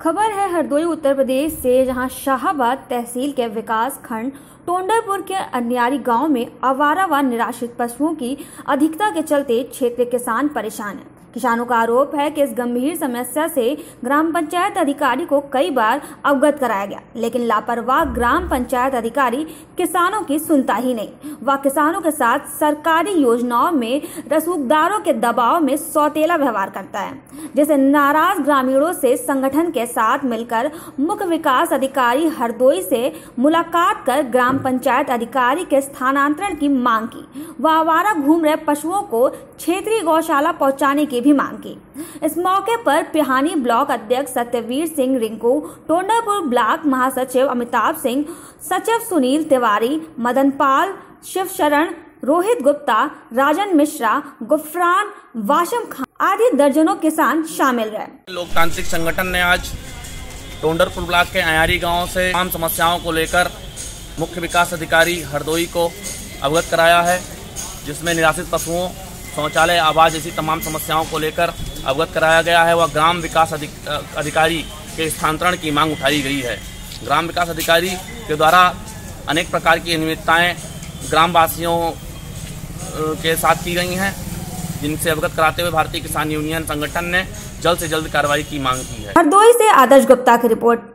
खबर है हरदोई, उत्तर प्रदेश से, जहाँ शाहबाद तहसील के विकास खंड, टोंडरपुर के अन्यारी गाँव में आवारा व निराश्रित पशुओं की अधिकता के चलते क्षेत्र किसान परेशान हैं। किसानों का आरोप है कि इस गंभीर समस्या से ग्राम पंचायत अधिकारी को कई बार अवगत कराया गया, लेकिन लापरवाह ग्राम पंचायत अधिकारी किसानों की सुनता ही नहीं। वह किसानों के साथ सरकारी योजनाओं में रसूखदारों के दबाव में सौतेला व्यवहार करता है, जिसे नाराज़ ग्रामीणों से संगठन के साथ मिलकर मुख्य विकास अधिकारी हरदोई से मुलाकात कर ग्राम पंचायत अधिकारी के स्थानांतरण की मांग की। वह आवारा घूम रहे पशुओं को क्षेत्रीय गौशाला पहुँचाने की की भी मांग। की इस मौके पर पिहानी ब्लॉक अध्यक्ष सत्यवीर सिंह रिंकू, टोंडापुर ब्लॉक महासचिव अमिताभ सिंह, सचिव सुनील तिवारी मदन पाल शिव शरण रोहित गुप्ता, राजन मिश्रा, गुफरान, वाशम खान आदि दर्जनों किसान शामिल रहे। लोकतांत्रिक संगठन ने आज टोंडरपुर ब्लॉक के अयारी गाँव से तमाम समस्याओं को लेकर मुख्य विकास अधिकारी हरदोई को अवगत कराया है, जिसमें निराश्रित पशुओं शौचालय आवास जैसी तमाम समस्याओं को लेकर अवगत कराया गया है। व ग्राम विकास अधिक, अधिकारी के स्थानांतरण की मांग उठाई गई है। ग्राम विकास अधिकारी के द्वारा अनेक प्रकार की अनियमितताएँ ग्रामवासियों के साथ की गई हैं जिनसे अवगत कराते हुए भारतीय किसान यूनियन संगठन ने जल्द से जल्द कार्रवाई की मांग की है। हरदोई से आदर्श गुप्ता की रिपोर्ट।